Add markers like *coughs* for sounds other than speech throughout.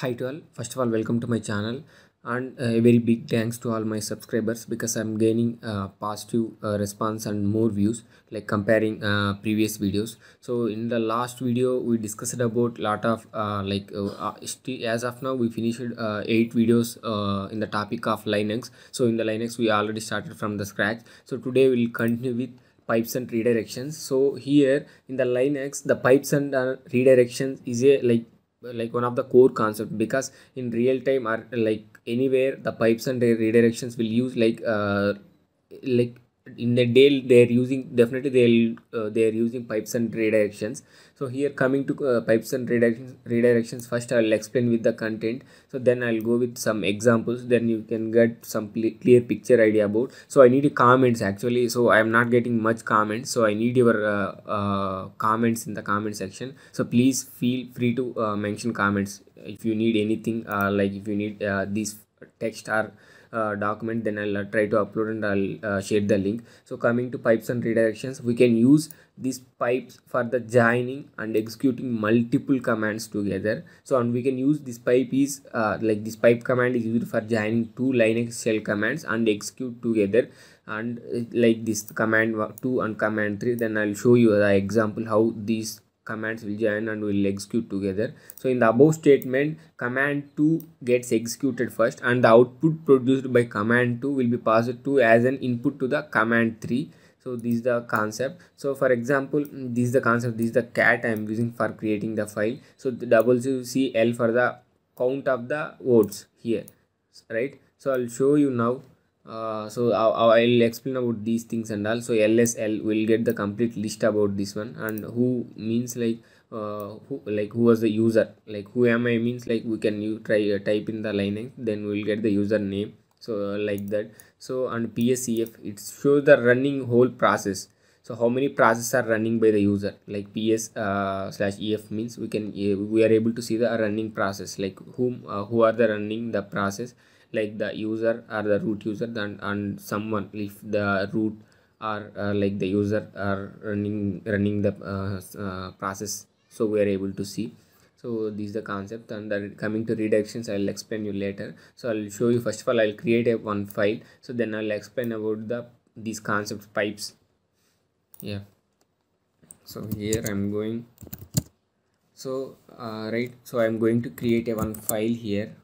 Hi to all. First of all, welcome to my channel and a very big thanks to all my subscribers because I'm gaining uh, positive uh, response and more views like comparing uh, previous videos. So in the last video we discussed about lot of uh, like uh, uh, as of now we finished eight videos in the topic of Linux. So in the Linux we already started from the scratch. So today we'll continue with pipes and redirections so here in the linux the pipes and redirections is a like like one of the core concept because in real time or like anywhere the pipes and re- redirections will use like uh, like in the day they're using definitely they'll uh, they're using pipes and redirections. So here coming to uh, pipes and redirections redirections first i'll explain with the content. So then i'll go with some examples. Then you can get some clear picture idea about. So i need comments actually. So i am not getting much comments. So i need your uh, uh, comments in the comment section. So please feel free to uh, mention comments. If you need anything uh, like if you need this text or uh, document then i'll uh, try to upload and i'll uh, share the link. So coming to pipes and redirections we can use these pipes for the joining and executing multiple commands together. So and we can use this pipe is uh, like this pipe command is used for joining two linux shell commands and execute together. And like this command 2 and command 3 then i'll show you the example how these commands will join and will execute together. So in the above statement command 2 gets executed first and the output produced by command 2 will be passed to as an input to the command 3 so this is the concept. So for example this is the concept this is the cat i am using for creating the file. So the wcl for the count of the words here right? So i'll show you now uh, so I'll, I'll explain about these things and also lsl will get the complete list about this one. And who means like uh, who like who was the user? Like who am i means like we can you try uh, type in the line then we'll get the user name so uh, like that. So and psef it shows the running whole process. So how many processes are running by the user? Like ps uh, slash ef means we can uh, we are able to see the running process. Like whom uh, who are the running the process like the user or the root user and, and someone if the root or uh, like the user are running running the uh, uh, process so we are able to see. So this is the concept and then coming to redirections i'll explain you later. So i'll show you first of all i'll create a one file. So then i'll explain about the these concepts pipes. Yeah. So here i'm going. So uh, right so i'm going to create a one file here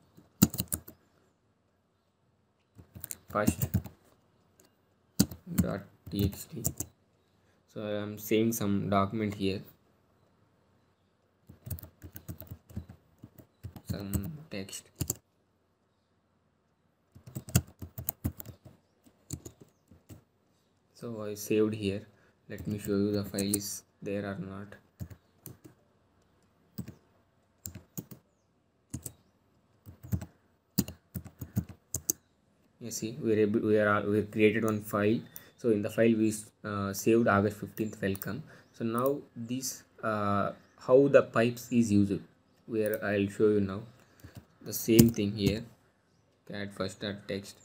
first. Dot txt. So i am saying some document here. Some text. So i saved here. Let me show you the file is there or not you see we are able we are we created one file. So in the file we uh, saved august 15th welcome. So now this uh, how the pipes is used where i'll show you now. The same thing here. Cat first text.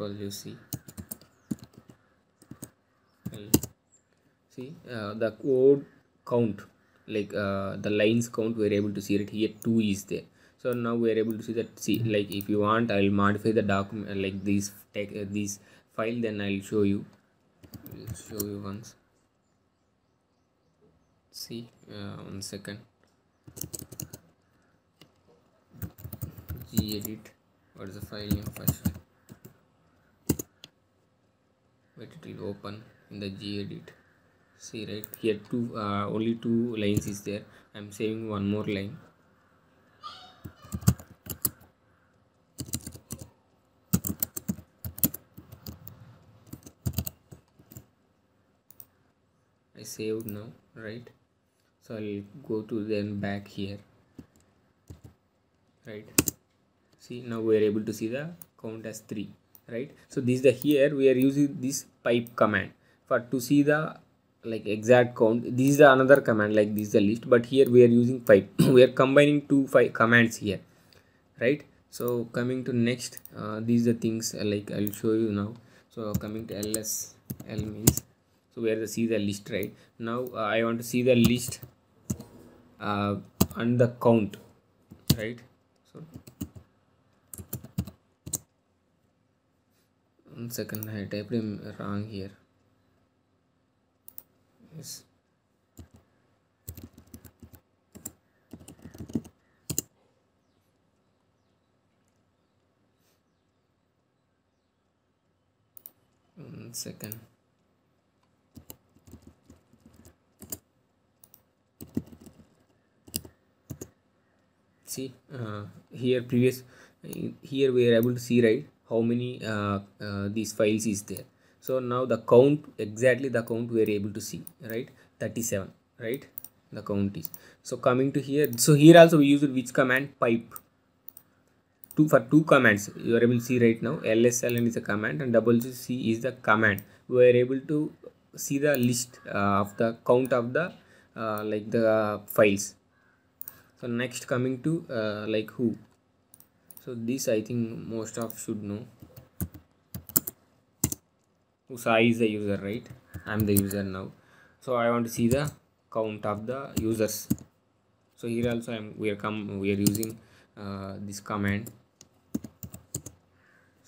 Wc see uh, the code count like uh, the lines count we're able to see it here 2 is there so now we are able to see that see like if you want i'll modify the document like this take uh, this file then i'll show you. I'll show you once. See uh, one second. Gedit. What is the file name first? Wait it will open in the gedit. See right here two uh, only two lines is there. I'm saving one more line saved now right? So i'll go to then back here right? See now we are able to see the count as 3 right? So this is the here we are using this pipe command for to see the like exact count. This is the another command like this is the list but here we are using pipe *coughs* we are combining two pipe commands here right? So coming to next uh, these are the things uh, like i'll show you now. So coming to ls l means where the see the list right? Now uh, i want to see the list uh, and the count right? So one second i typed him wrong here. Yes. One second see uh, here previous here we are able to see right how many uh, uh, these files is there. So now the count exactly the count we are able to see right 37 right the count is. So coming to here so here also we use which command? Pipe. Two for two commands you are able to see right now. Lsln is a command and wc is the command. We are able to see the list uh, of the count of the uh, like the files so next coming to uh, like who? So this i think most of should know. Usa is the user right? I'm the user now. So i want to see the count of the users. So here also i'm we are come we are using uh, this command.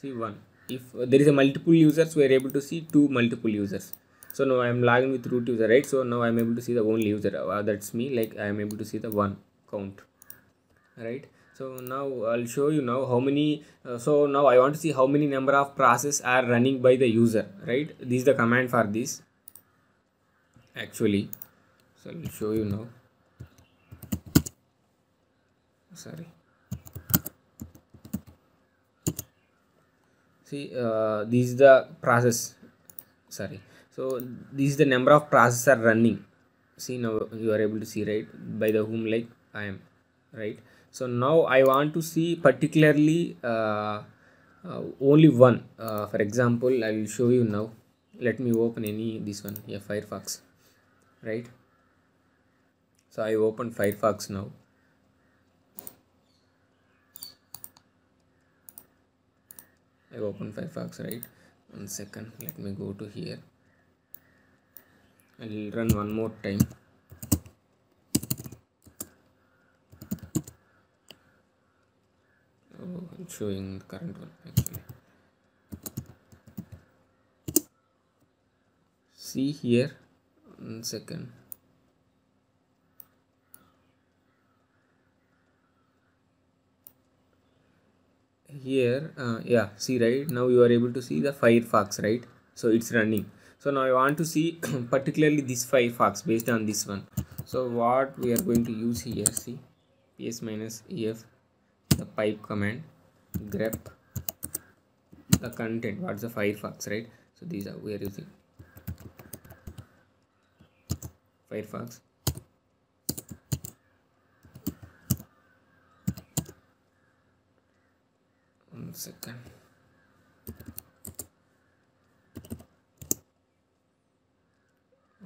See one. If uh, there is a multiple users we are able to see two multiple users. So now i am logging with root user right? So now i am able to see the only user. Uh, that's me like i am able to see the one count right? So now i'll show you now how many uh, so now i want to see how many number of process are running by the user right? This is the command for this actually. So i'll show you now. Sorry. See uh, this is the process. Sorry. So this is the number of process are running. See now you are able to see right? By the whom like i am right? So now i want to see particularly uh, uh, only one. Uh, for example i will show you now. Let me open any this one yeah firefox right? So i open firefox now. I open firefox right? One second let me go to here. I'll run one more time oh i'm showing the current one actually. See here one second. Here uh, yeah see right now you are able to see the firefox right? So it's running. So now i want to see *clears throat* particularly this firefox based on this one. So what we are going to use here see? Ps minus ef the pipe command grep the content what's the firefox right? So these are we are using firefox one second.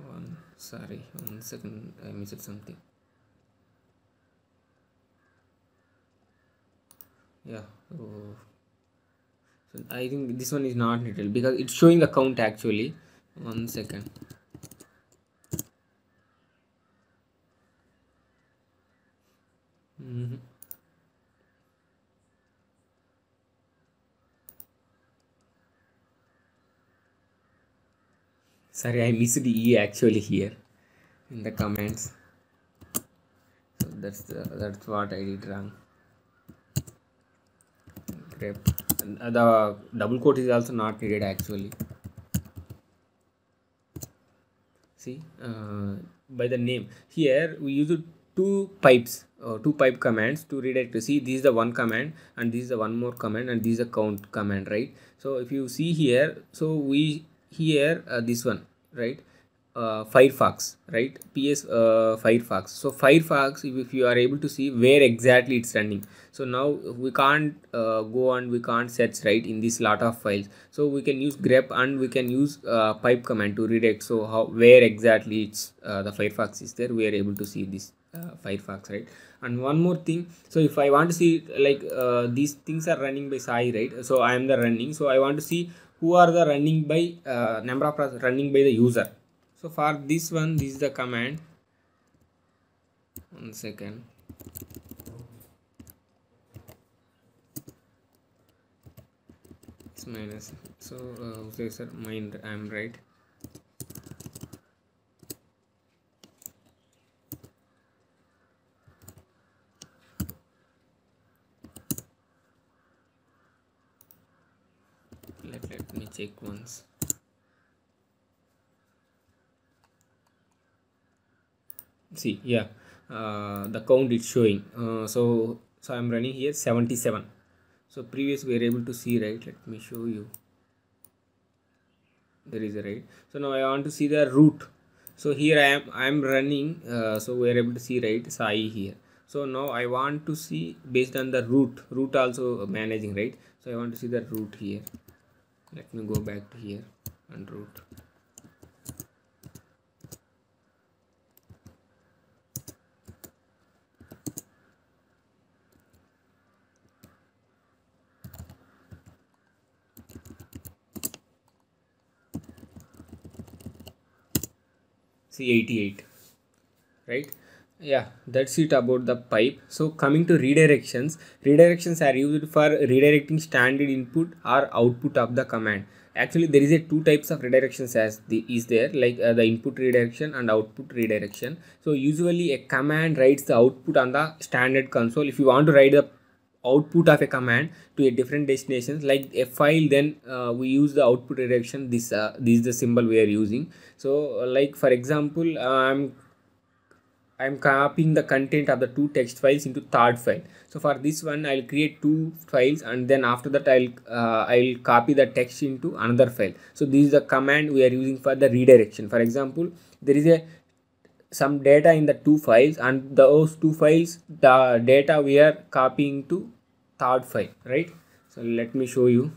One sorry one second i missed something yeah oh. so i think this one is not needed because it's showing the count actually one second mm -hmm. sorry i missed the e actually here in the comments so that's the that's what i did wrong grep the double quote is also not needed actually. See uh, by the name. Here we use two pipes uh, two pipe commands to redirect. To see this is the one command and this is the one more command and this is a count command right? So if you see here so we here uh, this one right uh, firefox right? Ps uh, firefox. So firefox if, you are able to see where exactly it's running. So now we can't uh, go and we can't search right in this lot of files. So we can use grep and we can use uh, pipe command to redirect. So how where exactly it's uh, the firefox is there we are able to see this uh, firefox right? And one more thing so if i want to see like these things are running by sai right? So i am the running. So i want to see who are the running by number of running by the user so for this one this is the command. One second. It's minus. So uh, sir mind i'm right. Let, let me check once see yeah. Uh, the count is showing. Uh, so so i'm running here 77 so previous we are able to see right? Let me show you. There is a right. So now i want to see the root. So here i am i am running uh, so we are able to see right? Sai here. So now i want to see based on the root. Root also managing right? So i want to see the root here. Let me go back to here and root see 88 right? Yeah that's it about the pipe. So coming to redirections redirections are used for redirecting standard input or output of the command. Actually there is a two types of redirections as the is there like uh, the input redirection and output redirection. So usually a command writes the output on the standard console. If you want to write the output of a command to a different destinations. Like a file then uh, we use the output redirection this uh, this is the symbol we are using. So like for example i'm i'm copying the content of the two text files into third file. So for this one i'll create two files and then after that i'll uh, i'll copy the text into another file. So this is the command we are using for the redirection. For example there is a some data in the two files and those two files the data we are copying to third file right? So let me show you.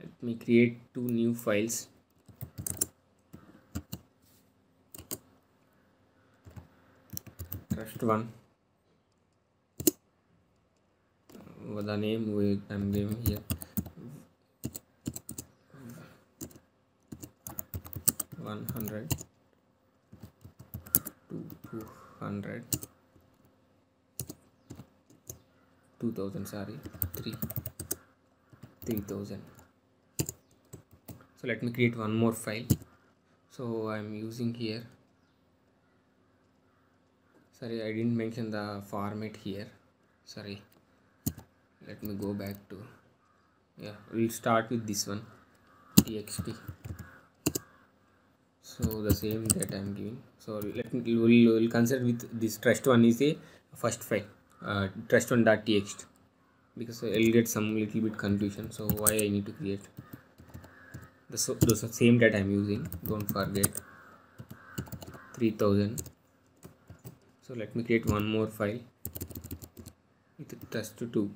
Let me create two new files. First one. Uh, the name we i'm giving here. One hundred. Two two hundred 2000 sorry 3 3000 so let me create one more file. So i'm using here. Sorry i didn't mention the format here. Sorry. Let me go back to yeah we'll start with this one txt. So the same that i'm giving. So let me we'll, we'll consider with this trust one is a first file uh, trust1.txt because I'll get some little bit confusion so why I need to create the so those are same data I'm using. Don't forget 3000 so let me create one more file with trust2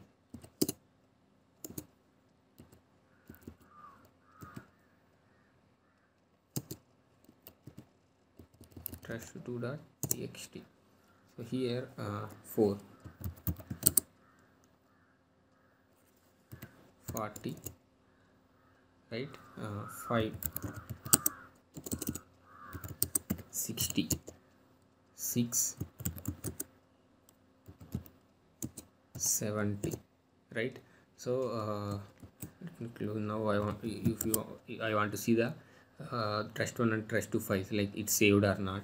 trust2.txt so here uh, 4 40 right? Uh, 5 60 6 70 right? So uh, now I want if you I want to see the uh, trust one and trust two files like it's saved or not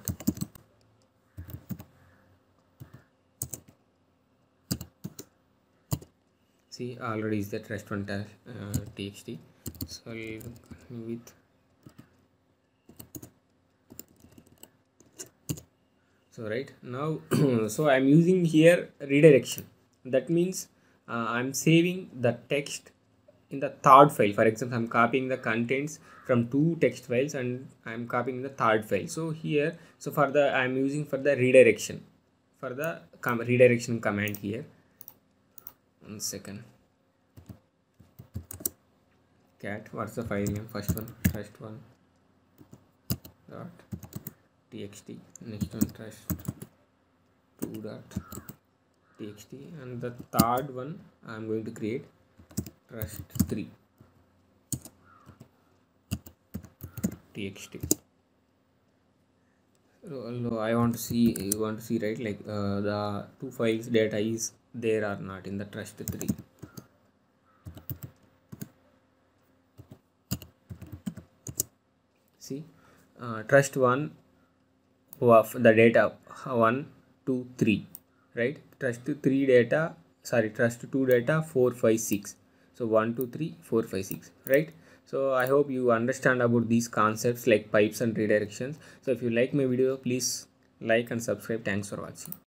see already is that trust one uh, txt so with so right now *clears throat* so I'm using here redirection. That means uh, I'm saving the text in the third file. For example I'm copying the contents from two text files and I'm copying the third file. So here so for the I'm using for the redirection. For the com redirection command here second. Cat what's the file name? First one first one. Dot txt next one trust 2 dot txt. And the third one i'm going to create trust 3 txt. Uh, I want to see you want to see right like uh, the two files data is there or not in the trust 3 see uh, trust 1 of the data 1 2 3 right? Trust 3 data sorry trust 2 data 4 5 6 so 1 2 3 4 5 6 right? So i hope you understand about these concepts like pipes and redirections. So if you like my video please like and subscribe. Thanks for watching